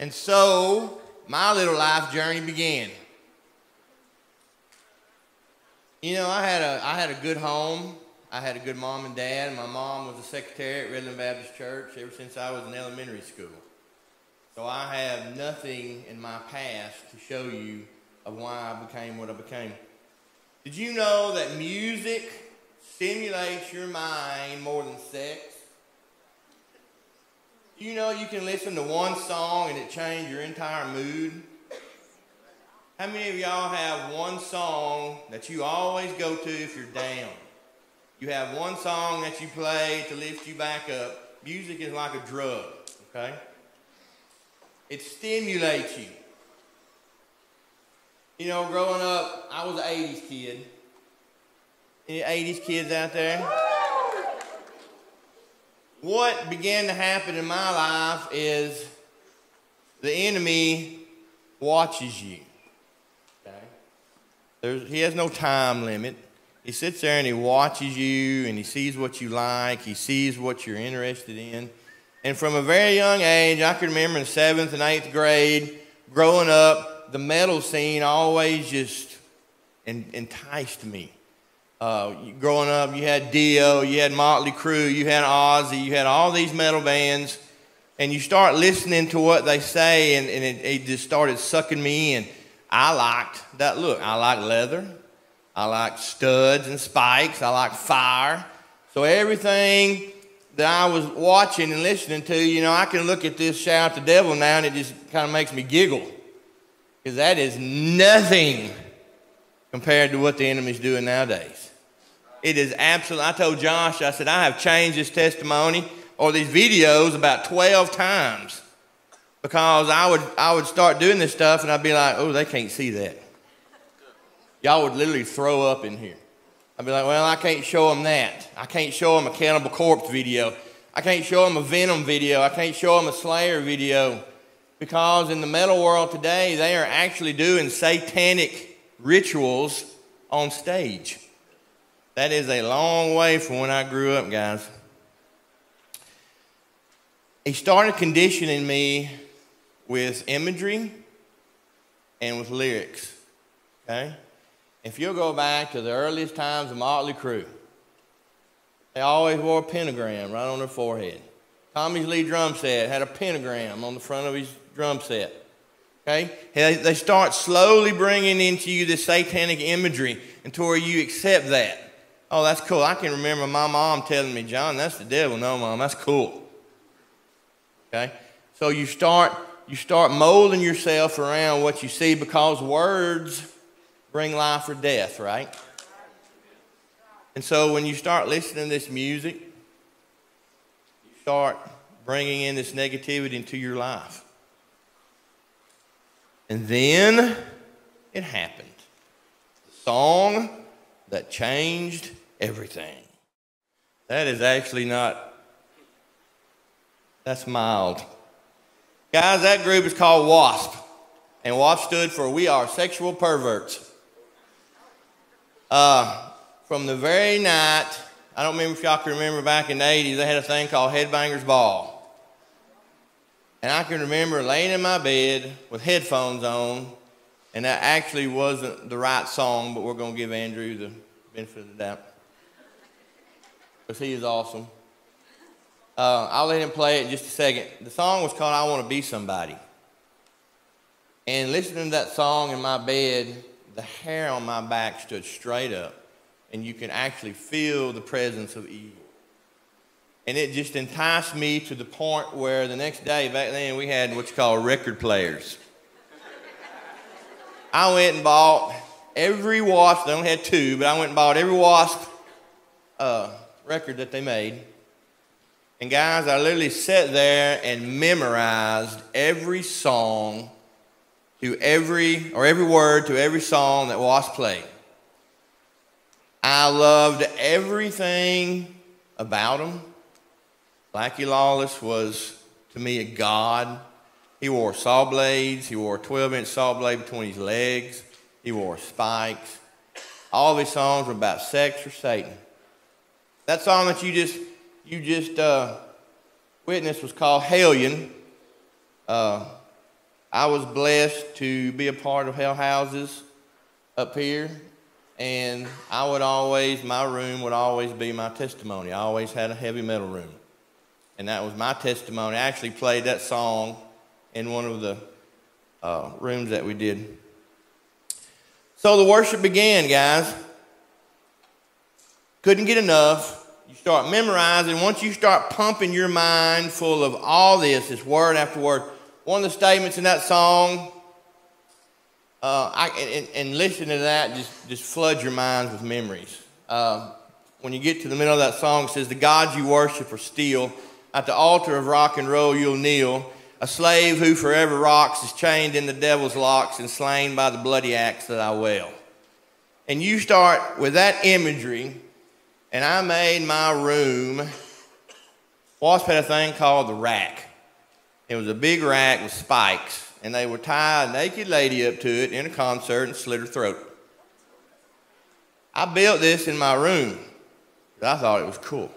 And so my little life journey began. You know, I had a I had a good home. I had a good mom and dad. My mom was a secretary at Redland Baptist Church ever since I was in elementary school. So I have nothing in my past to show you of why I became what I became. Did you know that music stimulates your mind more than sex? You know you can listen to one song and it change your entire mood? How many of y'all have one song that you always go to if you're down? You have one song that you play to lift you back up. Music is like a drug, okay? It stimulates you. You know, growing up, I was an 80s kid. Any 80s kids out there? What began to happen in my life is the enemy watches you. Okay? There's, he has no time limit. He sits there and he watches you and he sees what you like, he sees what you're interested in. And from a very young age, I can remember in seventh and eighth grade, growing up, the metal scene always just enticed me. Uh, growing up, you had Dio, you had Motley Crue, you had Ozzy, you had all these metal bands, and you start listening to what they say, and, and it, it just started sucking me in. I liked that look. I like leather. I like studs and spikes. I like fire. So everything that I was watching and listening to, you know, I can look at this shout the devil now and it just kind of makes me giggle. Because that is nothing compared to what the enemy's doing nowadays. It is absolutely, I told Josh, I said, I have changed this testimony or these videos about 12 times because I would, I would start doing this stuff and I'd be like, oh, they can't see that. Y'all would literally throw up in here. I'd be like, well, I can't show them that. I can't show them a Cannibal Corpse video. I can't show them a Venom video. I can't show them a Slayer video. Because in the metal world today, they are actually doing satanic rituals on stage. That is a long way from when I grew up, guys. He started conditioning me with imagery and with lyrics. Okay? If you'll go back to the earliest times of Motley Crue, they always wore a pentagram right on their forehead. Tommy's Lee drum set had a pentagram on the front of his drum set. Okay? They start slowly bringing into you this satanic imagery until you accept that. Oh, that's cool. I can remember my mom telling me, John, that's the devil. No, mom, that's cool. Okay? So you start you start molding yourself around what you see because words bring life or death, right? And so when you start listening to this music, you start bringing in this negativity into your life. And then it happened. The song that changed everything. That is actually not, that's mild. Guys, that group is called WASP. And WASP stood for We Are Sexual Perverts. Uh, from the very night, I don't remember if y'all can remember back in the 80s, they had a thing called Headbangers Ball. And I can remember laying in my bed with headphones on, and that actually wasn't the right song, but we're going to give Andrew the benefit of the doubt. Because he is awesome. Uh, I'll let him play it in just a second. The song was called I Want to Be Somebody. And listening to that song in my bed, the hair on my back stood straight up, and you can actually feel the presence of evil. And it just enticed me to the point where the next day, back then, we had what's called record players. I went and bought every wasp, they only had two, but I went and bought every wasp uh, record that they made. And guys, I literally sat there and memorized every song to every, or every word to every song that was played. I loved everything about him. Blackie Lawless was, to me, a god. He wore saw blades. He wore a 12 inch saw blade between his legs. He wore spikes. All of his songs were about sex or Satan. That song that you just, you just uh, witnessed was called Hellion. Uh, I was blessed to be a part of Hell Houses up here, and I would always, my room would always be my testimony. I always had a heavy metal room, and that was my testimony. I actually played that song in one of the uh, rooms that we did. So the worship began, guys. Couldn't get enough. Start memorizing. Once you start pumping your mind full of all this, it's word after word. One of the statements in that song, uh, I, and, and listening to that just, just floods your minds with memories. Uh, when you get to the middle of that song, it says, The gods you worship are steel. At the altar of rock and roll, you'll kneel. A slave who forever rocks is chained in the devil's locks and slain by the bloody axe that I wail. And you start with that imagery, and I made my room. Wasp had a thing called the rack. It was a big rack with spikes, and they would tie a naked lady up to it in a concert and slit her throat. I built this in my room I thought it was cool.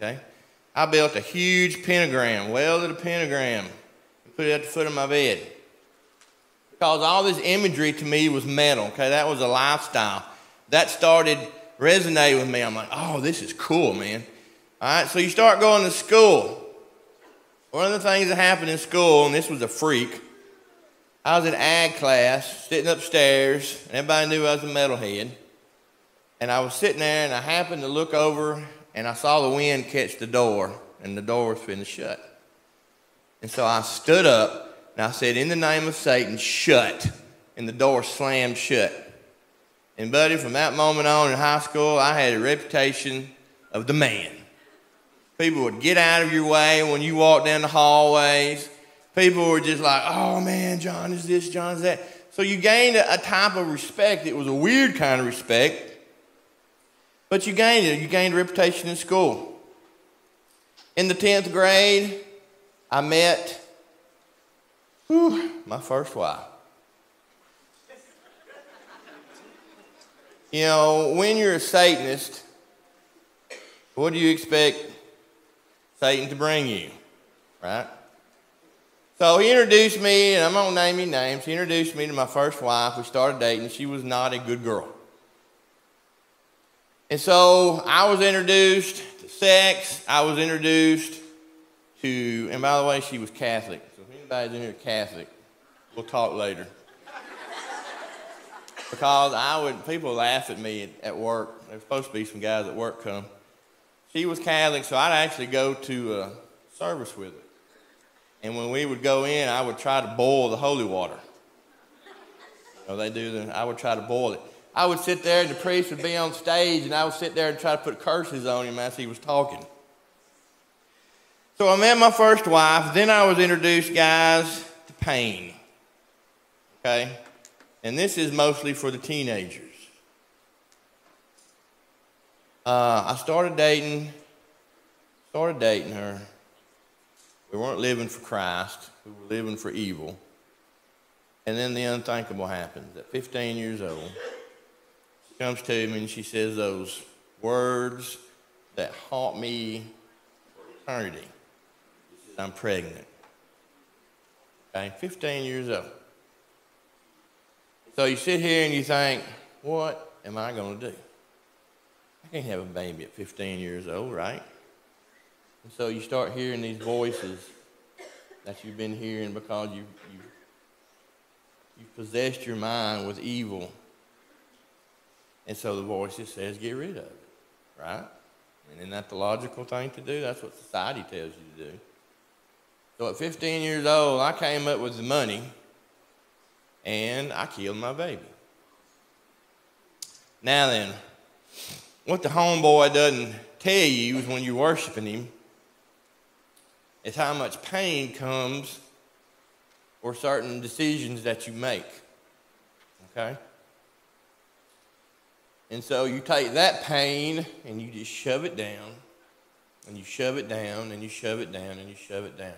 Okay, I built a huge pentagram, welded a pentagram, put it at the foot of my bed because all this imagery to me was metal. Okay, that was a lifestyle that started resonating with me. I'm like, oh, this is cool, man. All right, so you start going to school. One of the things that happened in school, and this was a freak, I was in ag class, sitting upstairs, and everybody knew I was a metalhead. And I was sitting there, and I happened to look over, and I saw the wind catch the door, and the door was finished shut. And so I stood up, and I said, In the name of Satan, shut. And the door slammed shut. And, buddy, from that moment on in high school, I had a reputation of the man. People would get out of your way when you walked down the hallways. People were just like, oh man, John is this, John is that. So you gained a, type of respect. It was a weird kind of respect, but you gained it. You gained a reputation in school. In the 10th grade, I met whew, my first wife. You know, when you're a Satanist, what do you expect Satan to bring you, right? So he introduced me, and I'm going to name his names. He introduced me to my first wife. We started dating. She was not a good girl. And so I was introduced to sex. I was introduced to, and by the way, she was Catholic. So if anybody's in here Catholic, we'll talk later. Because I would, people laugh at me at, at work. There's supposed to be some guys at work come. She was Catholic, so I'd actually go to a service with her. And when we would go in, I would try to boil the holy water. You know, they do the, I would try to boil it. I would sit there and the priest would be on stage and I would sit there and try to put curses on him as he was talking. So I met my first wife. Then I was introduced, guys, to pain. Okay? And this is mostly for the teenagers. Uh, I started dating, started dating her. We weren't living for Christ. We were living for evil. And then the unthinkable happens. At 15 years old, she comes to me and she says those words that haunt me for eternity. I'm pregnant. Okay, 15 years old. So you sit here and you think, what am I going to do? I can't have a baby at 15 years old, right? And so you start hearing these voices that you've been hearing because you, you, you possessed your mind with evil. And so the voice just says, get rid of it, right? And isn't that the logical thing to do? That's what society tells you to do. So at 15 years old, I came up with the money and I killed my baby. Now then, what the homeboy doesn't tell you is when you're worshiping him is how much pain comes or certain decisions that you make. Okay? And so you take that pain and you just shove it down, and you shove it down, and you shove it down, and you shove it down.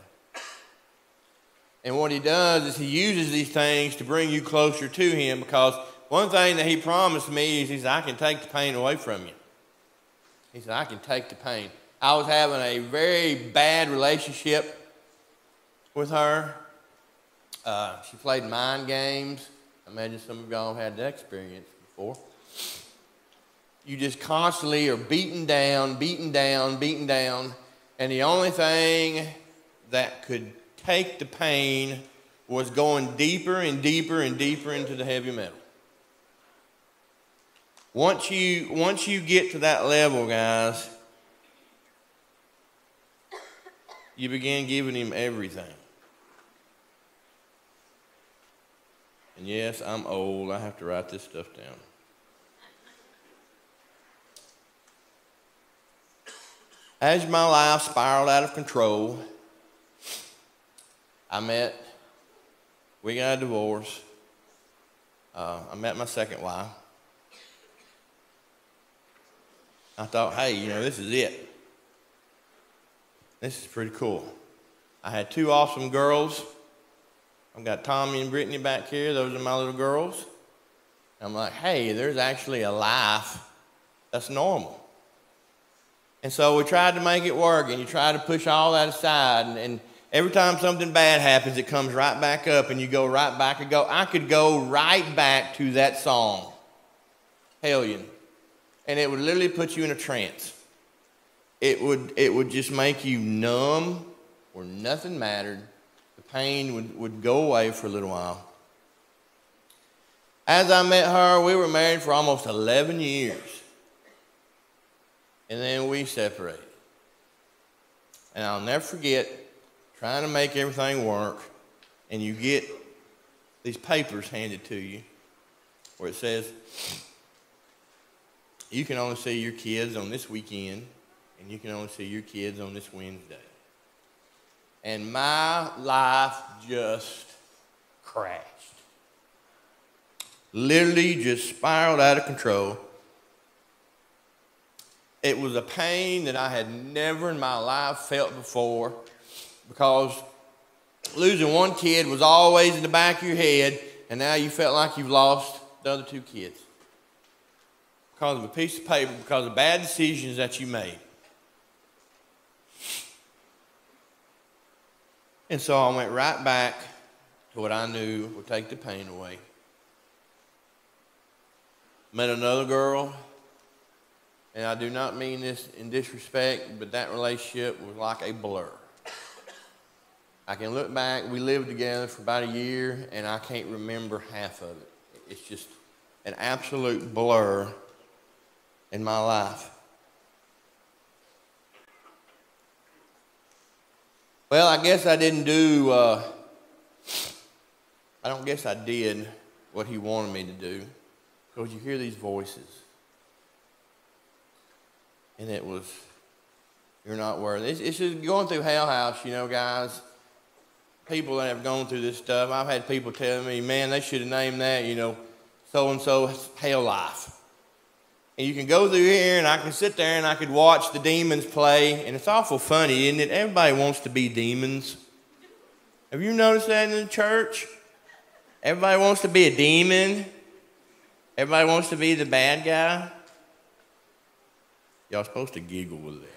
And what he does is he uses these things to bring you closer to him because one thing that he promised me is he said, I can take the pain away from you. He said, I can take the pain. I was having a very bad relationship with her. Uh, she played mind games. I imagine some of y'all have had that experience before. You just constantly are beaten down, beaten down, beaten down, and the only thing that could take the pain was going deeper and deeper and deeper into the heavy metal. Once you, once you get to that level, guys, you begin giving him everything. And yes, I'm old. I have to write this stuff down. As my life spiraled out of control, I met, we got a divorce. Uh, I met my second wife. I thought, hey, you know, this is it. This is pretty cool. I had two awesome girls. I've got Tommy and Brittany back here. Those are my little girls. I'm like, hey, there's actually a life that's normal. And so we tried to make it work, and you try to push all that aside. And, and, every time something bad happens, it comes right back up, and you go right back and go. I could go right back to that song, Hellion and it would literally put you in a trance. It would, it would just make you numb where nothing mattered. The pain would, would go away for a little while. As I met her, we were married for almost 11 years. And then we separated. And I'll never forget trying to make everything work, and you get these papers handed to you where it says, you can only see your kids on this weekend, and you can only see your kids on this Wednesday. And my life just crashed. Literally just spiraled out of control. It was a pain that I had never in my life felt before because losing one kid was always in the back of your head, and now you felt like you've lost the other two kids because of a piece of paper, because of bad decisions that you made. And so I went right back to what I knew would take the pain away. Met another girl, and I do not mean this in disrespect, but that relationship was like a blur. I can look back, we lived together for about a year, and I can't remember half of it. It's just an absolute blur in my life. Well, I guess I didn't do, uh, I don't guess I did what he wanted me to do because you hear these voices. And it was, you're not worthy. It's, it's just going through Hell House, you know, guys. People that have gone through this stuff, I've had people tell me, man, they should have named that, you know, so and so Hell Life. And you can go through here, and I can sit there and I could watch the demons play, and it's awful funny, isn't it? Everybody wants to be demons. Have you noticed that in the church? Everybody wants to be a demon. Everybody wants to be the bad guy. Y'all supposed to giggle with that.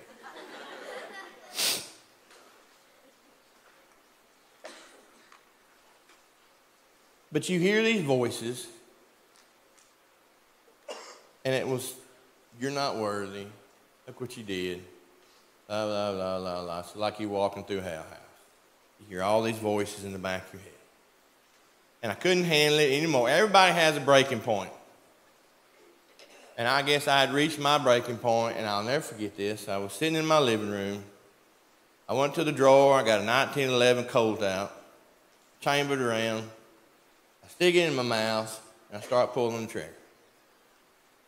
But you hear these voices and it was, You're not worthy. Look what you did. La, la, la, la, la. It's like you're walking through hell house. You hear all these voices in the back of your head. And I couldn't handle it anymore. Everybody has a breaking point. And I guess I had reached my breaking point, and I'll never forget this. I was sitting in my living room. I went to the drawer. I got a 1911 Colt out, chambered around. Stick it in my mouth, and I start pulling the trigger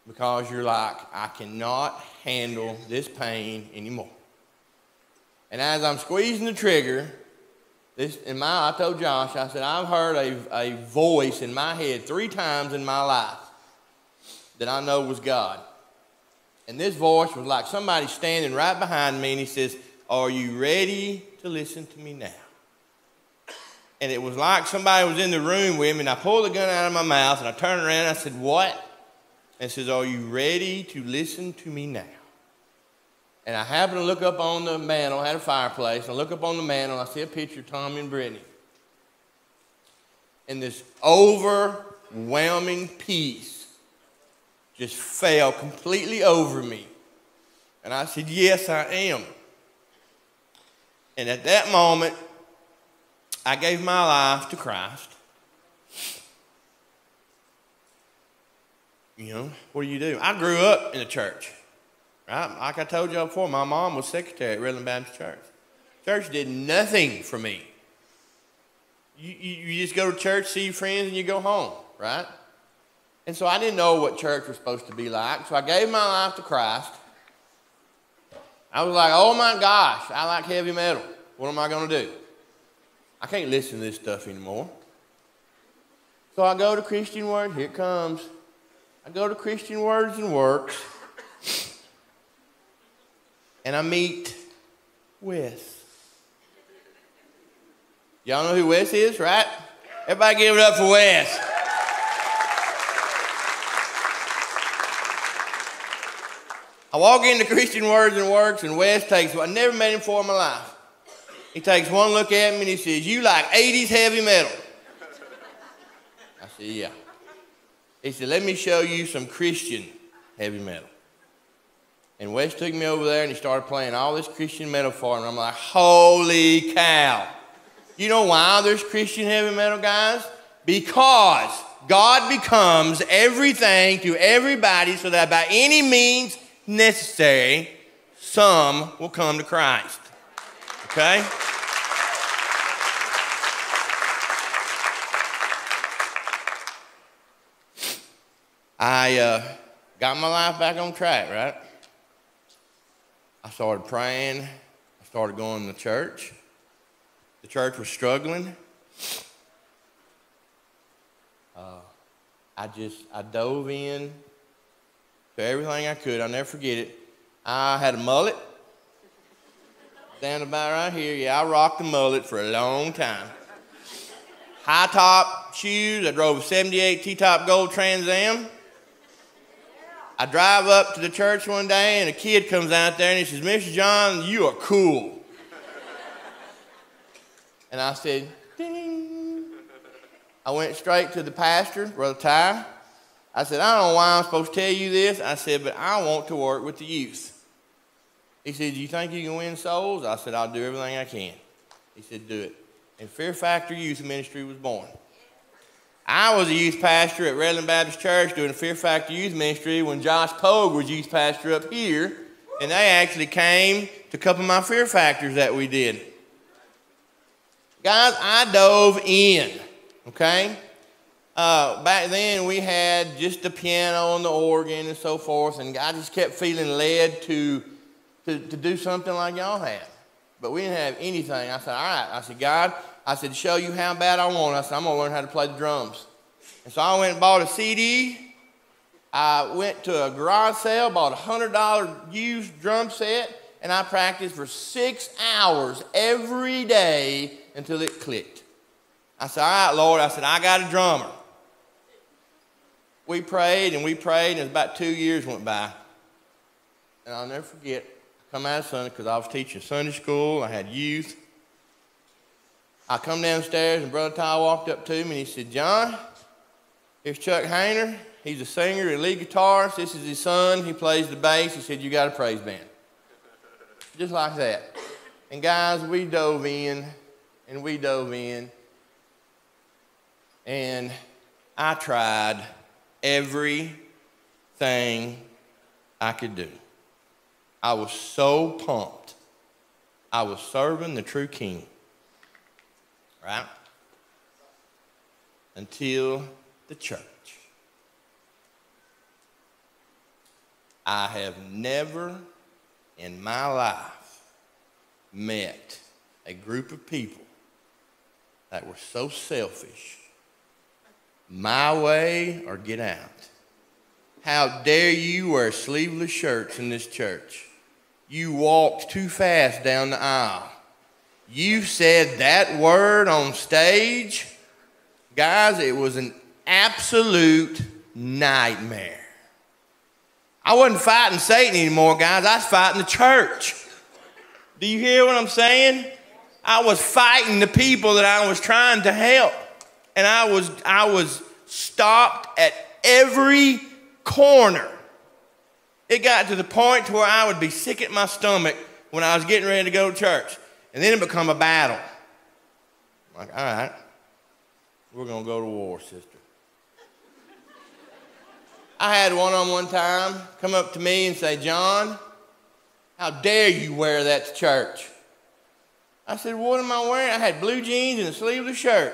because you're like, I cannot handle this pain anymore. And as I'm squeezing the trigger, this in my I told Josh, I said, I've heard a, a voice in my head three times in my life that I know was God. And this voice was like somebody standing right behind me, and he says, Are you ready to listen to me now? And it was like somebody was in the room with me, and I pulled the gun out of my mouth, and I turned around and I said, What? and says, Are you ready to listen to me now? And I happened to look up on the mantle, I had a fireplace, and I look up on the mantle, I see a picture of Tommy and Brittany. and this overwhelming peace just fell completely over me. And I said, Yes, I am. And at that moment, I gave my life to Christ. You know, what do you do? I grew up in the church. Right? Like I told y'all before, my mom was secretary at Redland Baptist Church. Church did nothing for me. You, you, you just go to church, see your friends, and you go home, right? And so I didn't know what church was supposed to be like. So I gave my life to Christ. I was like, oh my gosh, I like heavy metal. What am I going to do? I can't listen to this stuff anymore. So I go to Christian Words. Here it comes. I go to Christian Words and Works. And I meet Wes. Y'all know who Wes is, right? Everybody give it up for Wes. I walk into Christian Words and Works, and Wes takes, I never met him before in my life. He takes one look at me and he says, You like 80s heavy metal? I said, Yeah. He said, Let me show you some Christian heavy metal. And Wes took me over there and he started playing all this Christian metal for him. I'm like, Holy cow. You know why there's Christian heavy metal, guys? Because God becomes everything to everybody so that by any means necessary, some will come to Christ. Okay? I uh, got my life back on track, right? I started praying. I started going to church. The church was struggling. Uh, I just, I dove in to everything I could. I'll never forget it. I had a mullet down about right here. Yeah, I rocked the mullet for a long time. High top shoes. I drove a 78 T top gold Trans Am. I drive up to the church one day and a kid comes out there and he says, Mr. John, you are cool. And I said, ding. I went straight to the pastor, Brother Ty. I said, I don't know why I'm supposed to tell you this. I said, but I want to work with the youth. He said, Do you think you can win souls? I said, I'll do everything I can. He said, Do it. And Fear Factor Youth Ministry was born. I was a youth pastor at Redland Baptist Church doing Fear Factor Youth Ministry when Josh Pogue was youth pastor up here. And they actually came to a couple of my Fear Factors that we did. Guys, I dove in, okay? Uh, back then we had just the piano and the organ and so forth, and I just kept feeling led to, to, to do something like y'all had. But we didn't have anything. I said, all right. I said, God, I said, show you how bad I want. I said, I'm going to learn how to play the drums. And so I went and bought a CD. I went to a garage sale, bought a $100 used drum set, and I practiced for six hours every day until it clicked. I said, All right, Lord. I said, I got a drummer. We prayed and we prayed, and about two years went by. And I'll never forget, come out of Sunday because I was teaching Sunday school, I had youth. I come downstairs, and Brother Ty walked up to me and he said, John, here's Chuck Hayner. He's a singer, a lead guitarist. This is his son. He plays the bass. He said, You got a praise band. Just like that. And guys, we dove in and we dove in. And I tried everything I could do. I was so pumped. I was serving the true king. Right? Until the church. I have never in my life met a group of people that were so selfish. My way or get out. How dare you wear sleeveless shirts in this church? You walked too fast down the aisle. You said that word on stage. Guys, it was an absolute nightmare. I wasn't fighting Satan anymore, guys. I was fighting the church. Do you hear what I'm saying? I was fighting the people that I was trying to help. and I was, I was stopped at every corner. It got to the point to where I would be sick at my stomach when I was getting ready to go to church. And then it become a battle. I'm like, all right, we're going to go to war, sister. I had one on one time come up to me and say, John, how dare you wear that to church? I said, What am I wearing? I had blue jeans and a sleeveless shirt.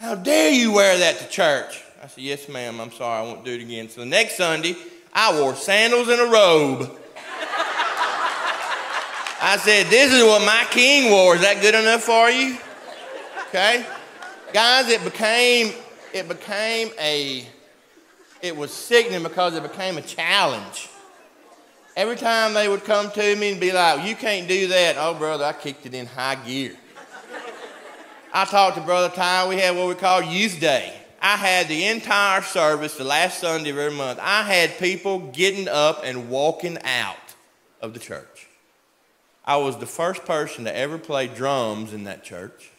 How dare you wear that to church? I said, Yes, ma'am. I'm sorry. I won't do it again. So the next Sunday, I wore sandals and a robe. I said, This is what my king wore. Is that good enough for you? Okay? Guys, it became it became a it was sickening because it became a challenge. Every time they would come to me and be like, You can't do that. Oh, brother, I kicked it in high gear. I talked to Brother Ty. We had what we call Youth Day. I had the entire service the last Sunday of every month. I had people getting up and walking out of the church. I was the first person to ever play drums in that church.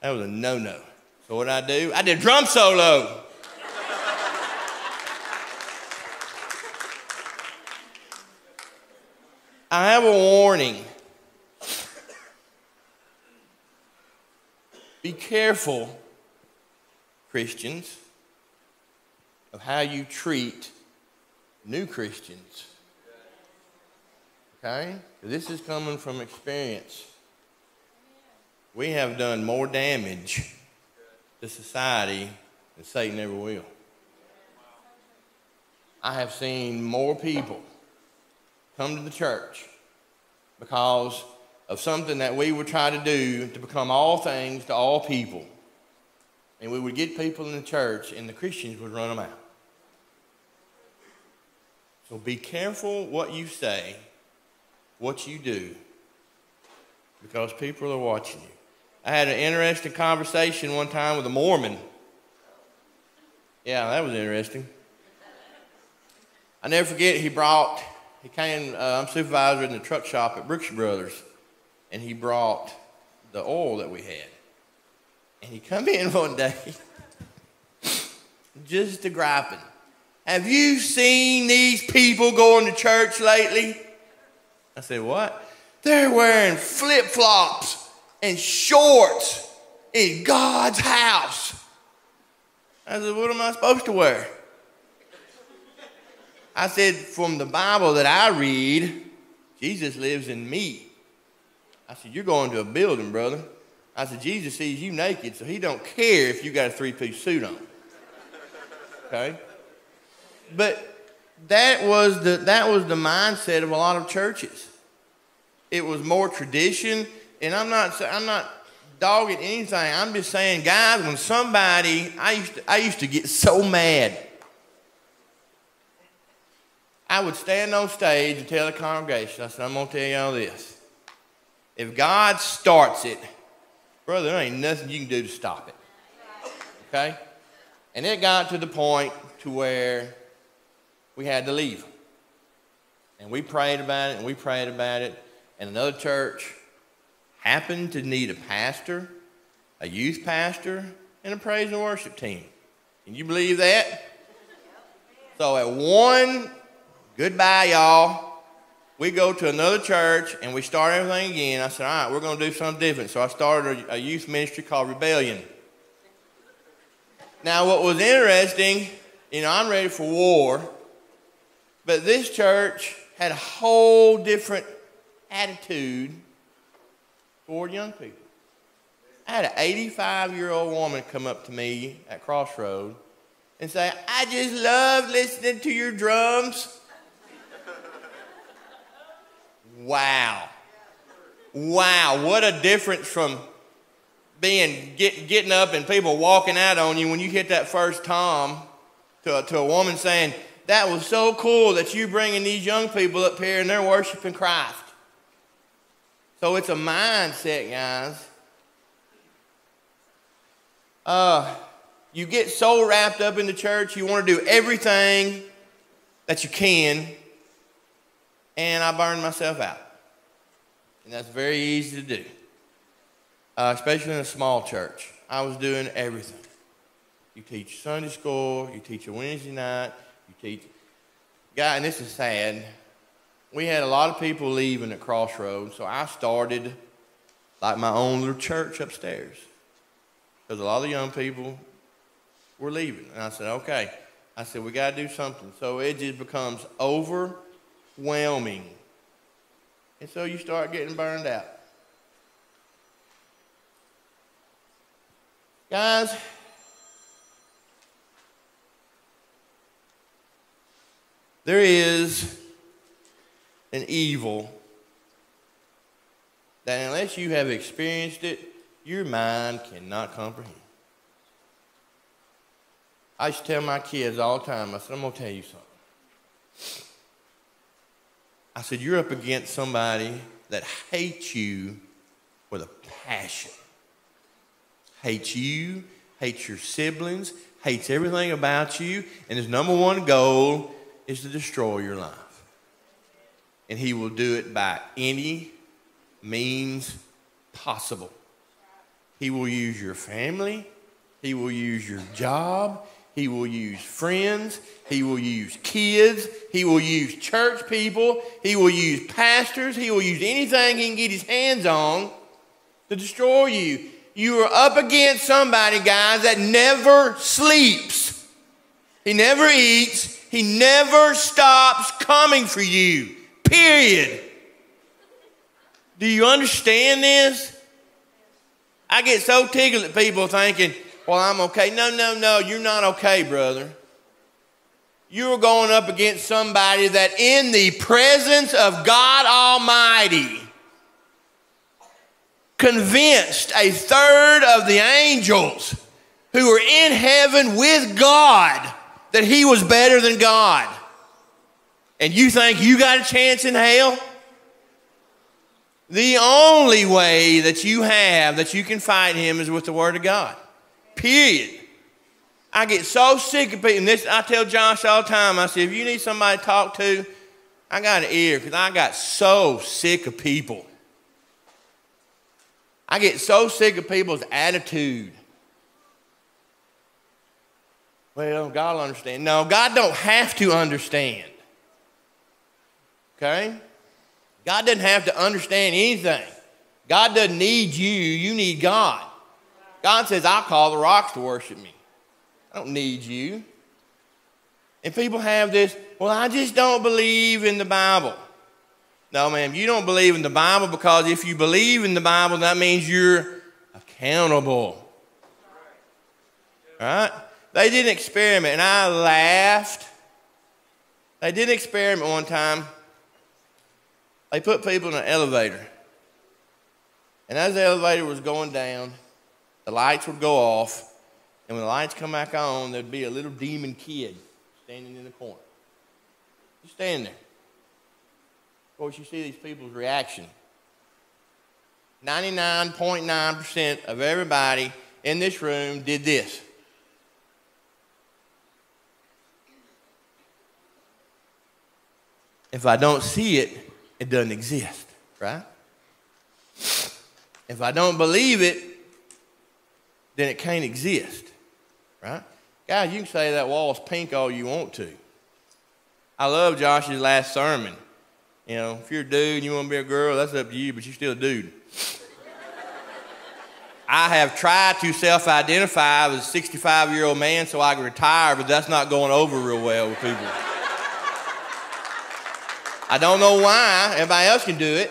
That was a no no. So, what did I do? I did drum solo. I have a warning. Be careful, Christians, of how you treat new Christians. Okay? This is coming from experience. We have done more damage to society than Satan ever will. I have seen more people come to the church because of something that we would try to do to become all things to all people. And we would get people in the church, and the Christians would run them out. So be careful what you say, what you do, because people are watching you. I had an interesting conversation one time with a Mormon. Yeah, that was interesting. I never forget, he brought he came, uh, I'm supervisor in the truck shop at Brooks Brothers, and he brought the oil that we had. And he come in one day, just a griping. Have you seen these people going to church lately? I said, What? They're wearing flip flops and shorts in God's house. I said, What am I supposed to wear? I said, from the Bible that I read, Jesus lives in me. I said, you're going to a building, brother. I said, Jesus sees you naked, so he don't care if you got a three-piece suit on. Okay? But that was the that was the mindset of a lot of churches. It was more tradition, and I'm not I'm not dogging anything. I'm just saying, guys, when somebody I used to, I used to get so mad I would stand on stage and tell the congregation, I said, I'm to tell y'all this. If God starts it, brother, there ain't nothing you can do to stop it. Okay? And it got to the point to where we had to leave. And we prayed about it and we prayed about it. And another church happened to need a pastor, a youth pastor, and a praise and worship team. Can you believe that? So at one Goodbye, y'all. We go to another church and we start everything again. I said, all right, we're going to do something different. So I started a, a youth ministry called Rebellion. Now, what was interesting, you know, I'm ready for war, but this church had a whole different attitude toward young people. I had an 85 year old woman come up to me at Crossroad and say, I just love listening to your drums. Wow. Wow, what a difference from being get, getting up and people walking out on you when you hit that first tom to a, to a woman saying, That was so cool that you bringing these young people up here and they're worshiping Christ. So it's a mindset, guys. Uh, you get so wrapped up in the church, you want to do everything that you can and I burned myself out. And that's very easy to do, uh, especially in a small church. I was doing everything. You teach Sunday school, you teach a Wednesday night, you teach. Guy, and this is sad. We had a lot of people leaving at Crossroads, so I started like my own little church upstairs. Because a lot of the young people were leaving. And I said, okay. I said, we got to do something. So it just becomes overwhelming. And so you start getting burned out. Guys, there is an evil that unless you have experienced it, your mind cannot comprehend. I used to tell my kids all the time, I said, I'm going to tell you something. I said, You're up against somebody that hates you with a passion. Hates you, hates your siblings, hates everything about you, and his number one goal is to destroy your life. And he will do it by any means possible. He will use your family, he will use your job, he will use friends. He will use kids. He will use church people. He will use pastors. He will use anything he can get his hands on to destroy you. You are up against somebody, guys, that never sleeps. He never eats. He never stops coming for you. Period. Do you understand this? I get so tickled at people thinking, well, I'm okay. No, no, no, you're not okay, brother. You're going up against somebody that, in the presence of God Almighty, convinced a third of the angels who were in heaven with God that he was better than God. And you think you got a chance in hell? The only way that you have that you can fight him is with the Word of God. Period. I get so sick of people. And this, I tell Josh all the time. I say, if you need somebody to talk to, I got an ear because I got so sick of people. I get so sick of people's attitude. Well, God will understand. No, God don't have to understand. Okay? God doesn't have to understand anything. God doesn't need you, you need God. God says, I'll call the rocks to worship me. I don't need you. And people have this, well, I just don't believe in the Bible. No, ma'am, you don't believe in the Bible because if you believe in the Bible, that means you're accountable. Right? They did an experiment, and I laughed. They did an experiment one time. They put people in an elevator. And as the elevator was going down, the lights would go off, and when the lights come back on, there'd be a little demon kid standing in the corner. Just stand there. Of course, you see these people's reaction. 99.9% of everybody in this room did this. If I don't see it, it doesn't exist, right? If I don't believe it, then it can't exist, right? Guys, you can say that wall's pink all you want to. I love Josh's last sermon. You know, if you're a dude and you want to be a girl, that's up to you, but you're still a dude. I have tried to self identify as a 65 year old man so I can retire, but that's not going over real well with people. I don't know why. Everybody else can do it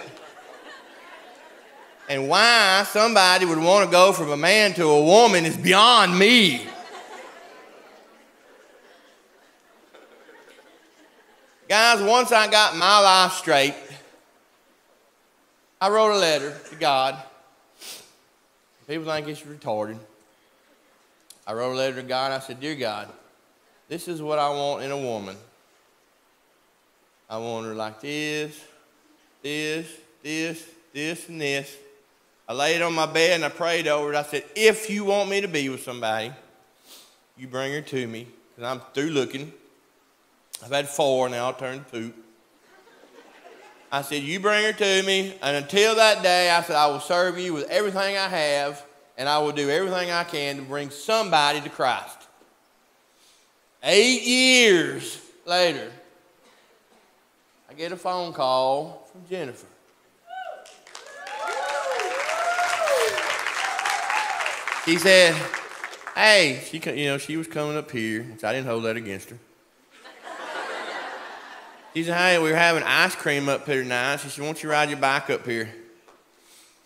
and why somebody would want to go from a man to a woman is beyond me. Guys, once I got my life straight, I wrote a letter to God. People think it's retarded. I wrote a letter to God. I said, Dear God, this is what I want in a woman. I want her like this, this, this, this, and this. I laid on my bed and I prayed over it. I said, if you want me to be with somebody, you bring her to me. Because I'm through looking. I've had four, now I'll turn to poop. I said, you bring her to me. And until that day, I said, I will serve you with everything I have and I will do everything I can to bring somebody to Christ. Eight years later, I get a phone call from Jennifer. She said, "Hey, she, you know, she was coming up here, so I didn't hold that against her." She said, "Hey, we were having ice cream up here tonight." She said, "Won't you ride your bike up here?"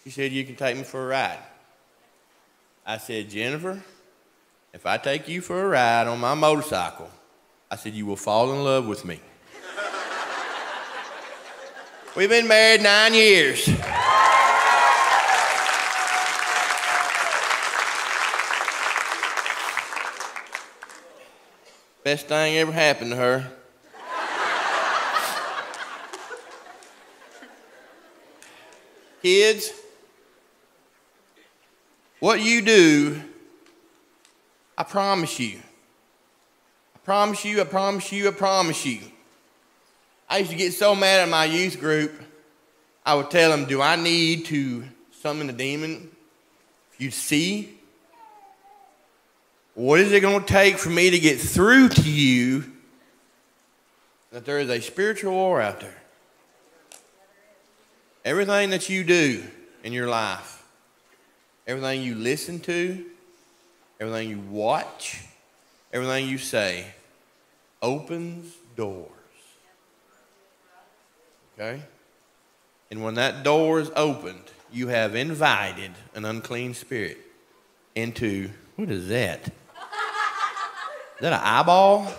She said, "You can take me for a ride." I said, "Jennifer, if I take you for a ride on my motorcycle, I said you will fall in love with me." We've been married nine years. Best thing ever happened to her. Kids, what you do, I promise you. I promise you, I promise you, I promise you. I used to get so mad at my youth group, I would tell them, Do I need to summon a demon you see? What is it going to take for me to get through to you that there is a spiritual war out there? Everything that you do in your life, everything you listen to, everything you watch, everything you say opens doors. Okay? And when that door is opened, you have invited an unclean spirit into what is that? That an eyeball?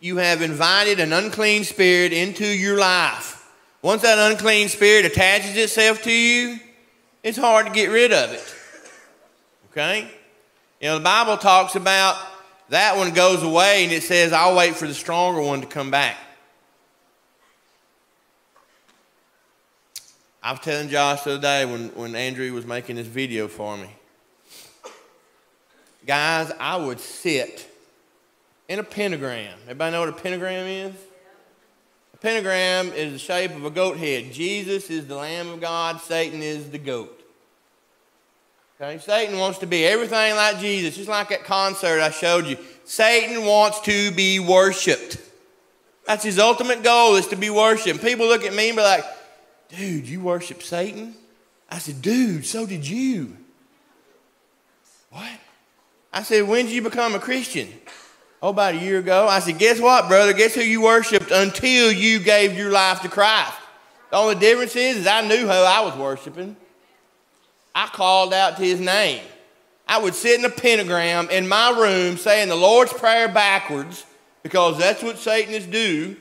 You have invited an unclean spirit into your life. Once that unclean spirit attaches itself to you, it's hard to get rid of it. Okay? You know, the Bible talks about that one goes away and it says, I'll wait for the stronger one to come back. I was telling Josh the other day when, when Andrew was making this video for me. Guys, I would sit in a pentagram. Everybody know what a pentagram is? A pentagram is the shape of a goat head. Jesus is the Lamb of God, Satan is the goat. Okay? Satan wants to be everything like Jesus, just like that concert I showed you. Satan wants to be worshiped. That's his ultimate goal is to be worshiped. People look at me and be like, dude, you worship Satan? I said, dude, so did you. What? I said, when did you become a Christian? Oh, about a year ago. I said, guess what, brother? Guess who you worshiped until you gave your life to Christ? The only difference is, is I knew who I was worshiping. I called out to his name. I would sit in a pentagram in my room saying the Lord's Prayer backwards because that's what Satanists do.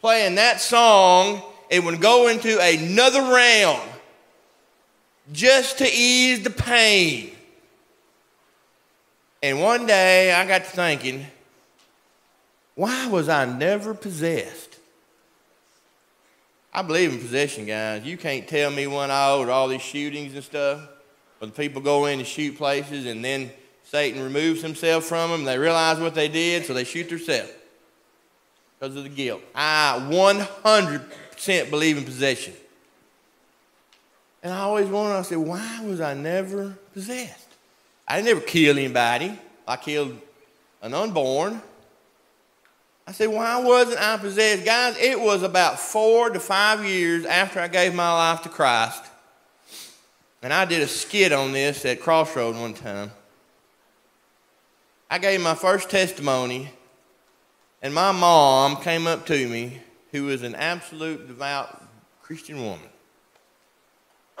Playing that song, it would go into another realm just to ease the pain. And one day I got to thinking, why was I never possessed? I believe in possession, guys. You can't tell me when I owed all these shootings and stuff. When people go in and shoot places and then Satan removes himself from them, they realize what they did, so they shoot themselves because of the guilt. I 100% believe in possession. And I always wondered, I said, why was I never possessed? I didn't ever kill anybody. I killed an unborn. I said, why wasn't I possessed? Guys, it was about four to five years after I gave my life to Christ. And I did a skit on this at Crossroad one time. I gave my first testimony, and my mom came up to me, who was an absolute devout Christian woman.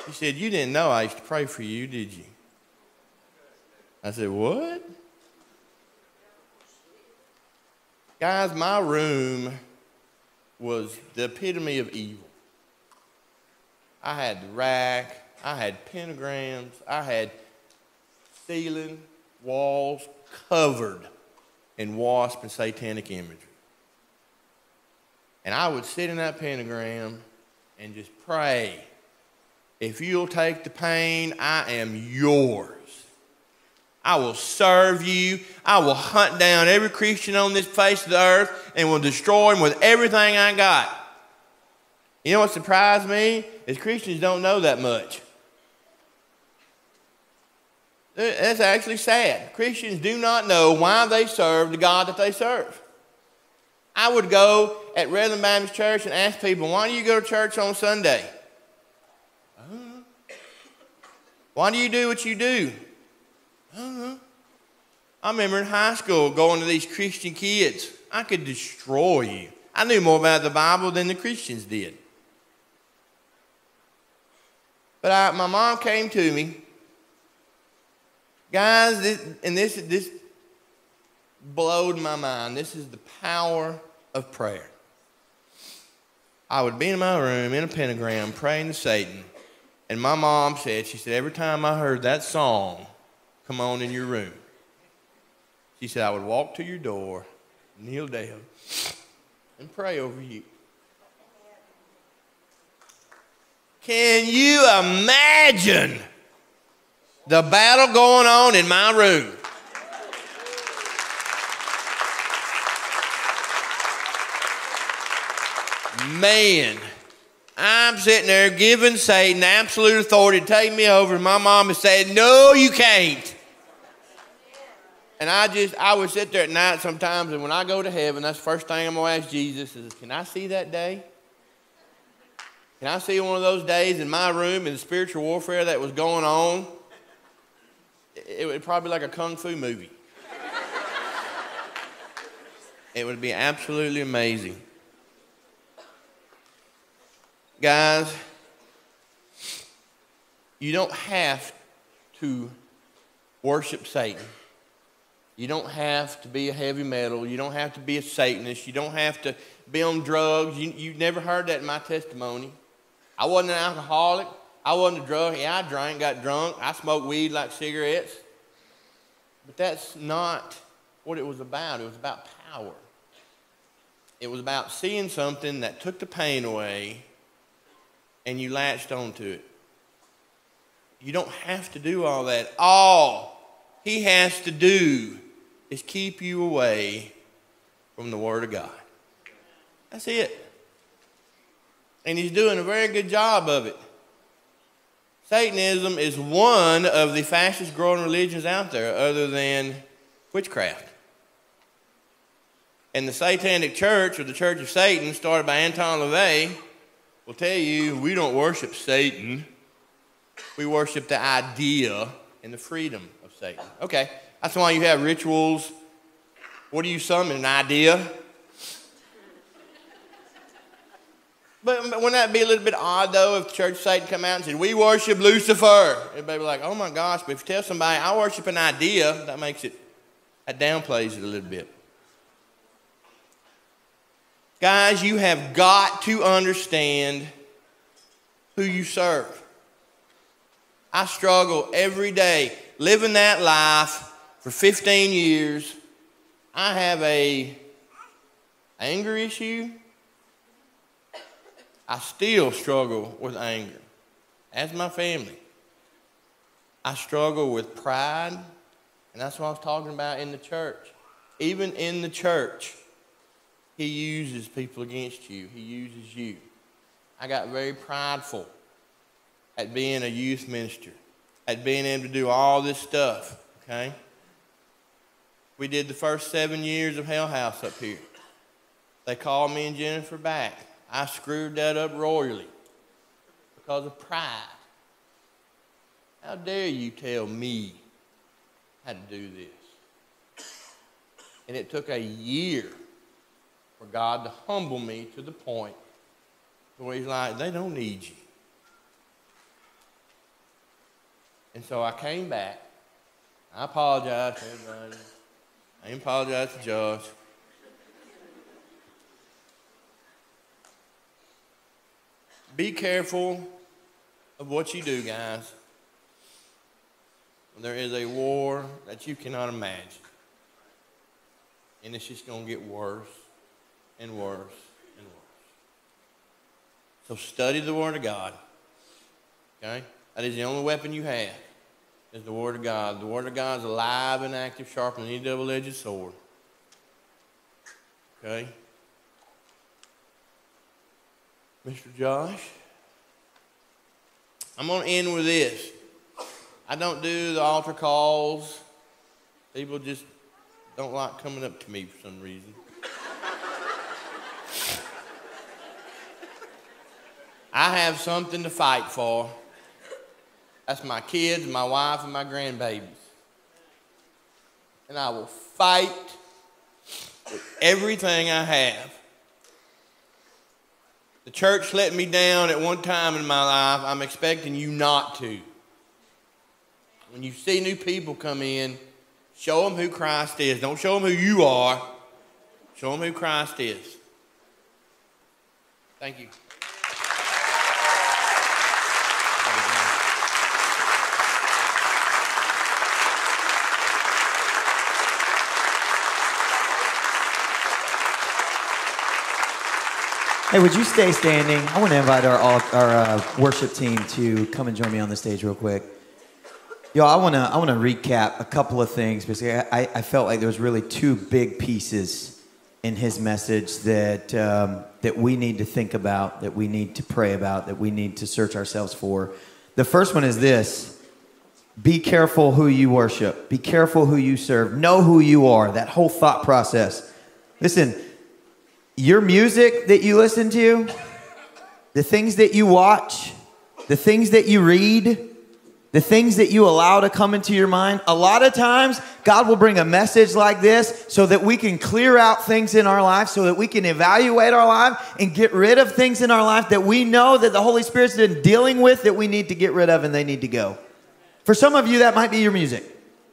She said, You didn't know I used to pray for you, did you? I said, What? Guys, my room was the epitome of evil. I had the rack, I had pentagrams, I had ceiling, walls covered in wasp and satanic imagery. And I would sit in that pentagram and just pray. If you'll take the pain, I am yours. I will serve you. I will hunt down every Christian on this face of the earth and will destroy them with everything I got. You know what surprised me? Is Christians don't know that much. That's actually sad. Christians do not know why they serve the God that they serve. I would go at Redland Baptist Church and ask people, why do you go to church on Sunday? Why do you do what you do? Uh-huh. I remember in high school going to these Christian kids. I could destroy you. I knew more about the Bible than the Christians did. But I, my mom came to me, guys, this, and this, this blowed my mind. This is the power of prayer. I would be in my room in a pentagram praying to Satan. And my mom said, she said, every time I heard that song come on in your room, she said, I would walk to your door, kneel down, and pray over you. Can you imagine the battle going on in my room? Man, I'm sitting there giving Satan absolute authority to take me over. My mom is saying, No, you can't. And I just, I would sit there at night sometimes, and when I go to heaven, that's the first thing I'm going to ask Jesus is, Can I see that day? Can I see one of those days in my room in the spiritual warfare that was going on? It would probably like a kung fu movie. it would be absolutely amazing. Guys, you don't have to worship Satan. You don't have to be a heavy metal. You don't have to be a Satanist. You don't have to be on drugs. You, you never heard that in my testimony. I wasn't an alcoholic. I wasn't a drug. Yeah, I drank, got drunk. I smoked weed like cigarettes. But that's not what it was about. It was about power. It was about seeing something that took the pain away and you latched onto it. You don't have to do all that. All he has to do is keep you away from the Word of God. That's it. And he's doing a very good job of it. Satanism is one of the fastest growing religions out there, other than witchcraft. And the Satanic Church, or the Church of Satan, started by Anton LaVey, will tell you we don't worship Satan. We worship the idea and the freedom of Satan. Okay, that's why you have rituals. What do you summon? An idea? But wouldn't that be a little bit odd, though, if Church Satan come out and said, we worship Lucifer? Everybody be like, oh my gosh, but if you tell somebody, I worship an idea, that makes it, that downplays it a little bit. Guys, you have got to understand who you serve. I struggle every day living that life for 15 years. I have a anger issue. I still struggle with anger, as my family. I struggle with pride, and that's what I was talking about in the church. Even in the church, he uses people against you, He uses you. I got very prideful at being a youth minister, at being able to do all this stuff, okay? We did the first seven years of Hell House up here. They called me and Jennifer back. I screwed that up royally because of pride. How dare you tell me how to do this? And it took a year for God to humble me to the point where He's like, they don't need you. And so I came back. I apologized to everybody. I apologize to Josh. Be careful of what you do, guys. There is a war that you cannot imagine. And it's just going to get worse and worse and worse. So study the Word of God. Okay? That is the only weapon you have, is the Word of God. The Word of God is alive and active, sharper than any double-edged sword. Okay? Mr. Josh. I'm going to end with this. I don't do the altar calls. People just don't like coming up to me for some reason. I have something to fight for. That's my kids, my wife, and my grandbabies. And I will fight with everything I have. The church let me down at one time in my life. I'm expecting you not to. When you see new people come in, show them who Christ is. Don't show them who you are. Show them who Christ is. Thank you. Hey, would you stay standing? I want to invite our, our uh, worship team to come and join me on the stage real quick. Yo, I want to I want to recap a couple of things because I, I felt like there was really two big pieces in his message that um, that we need to think about, that we need to pray about, that we need to search ourselves for. The first one is this: Be careful who you worship. Be careful who you serve. Know who you are. That whole thought process. Listen, your music that you listen to, the things that you watch, the things that you read, the things that you allow to come into your mind, a lot of times God will bring a message like this so that we can clear out things in our life, so that we can evaluate our life and get rid of things in our life that we know that the Holy Spirit's been dealing with that we need to get rid of and they need to go. For some of you, that might be your music.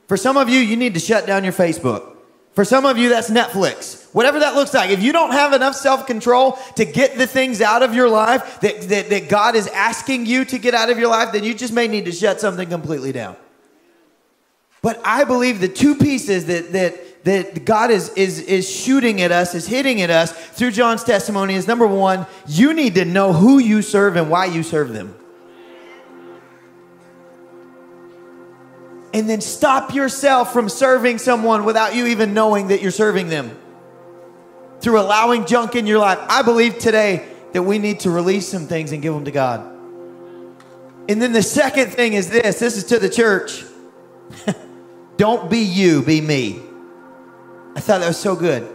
For some of you, you need to shut down your Facebook. For some of you, that's Netflix. Whatever that looks like. If you don't have enough self control to get the things out of your life that, that, that God is asking you to get out of your life, then you just may need to shut something completely down. But I believe the two pieces that, that, that God is, is, is shooting at us, is hitting at us through John's testimony is number one, you need to know who you serve and why you serve them. And then stop yourself from serving someone without you even knowing that you're serving them through allowing junk in your life. I believe today that we need to release some things and give them to God. And then the second thing is this this is to the church. Don't be you, be me. I thought that was so good.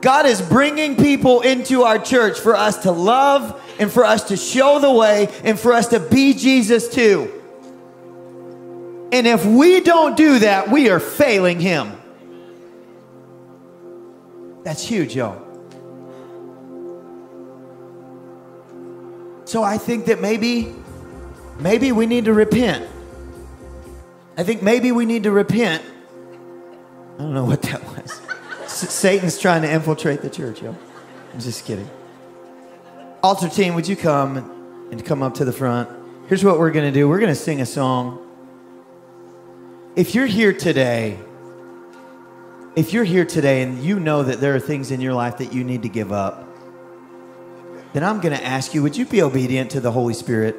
God is bringing people into our church for us to love and for us to show the way and for us to be Jesus too. And if we don't do that, we are failing Him. That's huge, yo. So I think that maybe, maybe we need to repent. I think maybe we need to repent. I don't know what that was. Satan's trying to infiltrate the church, yo. I'm just kidding. Altar team, would you come and come up to the front? Here's what we're going to do we're going to sing a song. If you're here today, if you're here today and you know that there are things in your life that you need to give up, then I'm going to ask you, would you be obedient to the Holy Spirit?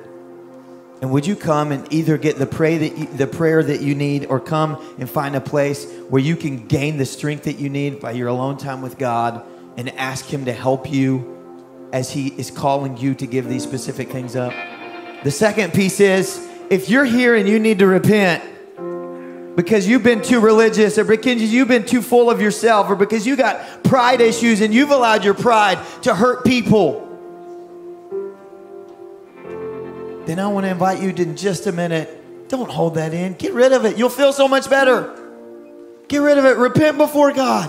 And would you come and either get the pray that you, the prayer that you need, or come and find a place where you can gain the strength that you need by your alone time with God, and ask Him to help you as He is calling you to give these specific things up? The second piece is if you're here and you need to repent, because you've been too religious or because you've been too full of yourself or because you got pride issues and you've allowed your pride to hurt people, then I want to invite you to in just a minute. Don't hold that in. Get rid of it. You'll feel so much better. Get rid of it. Repent before God.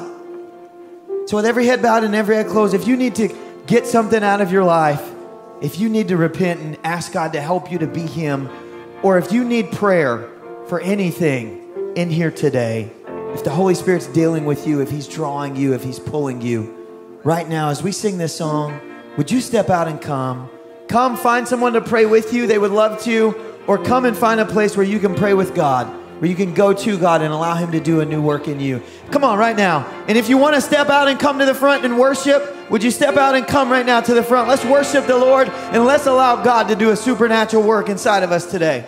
So, with every head bowed and every eye closed, if you need to get something out of your life, if you need to repent and ask God to help you to be Him, or if you need prayer for anything, in here today, if the Holy Spirit's dealing with you, if He's drawing you, if He's pulling you, right now, as we sing this song, would you step out and come? Come find someone to pray with you. They would love to. Or come and find a place where you can pray with God, where you can go to God and allow Him to do a new work in you. Come on, right now. And if you want to step out and come to the front and worship, would you step out and come right now to the front? Let's worship the Lord and let's allow God to do a supernatural work inside of us today.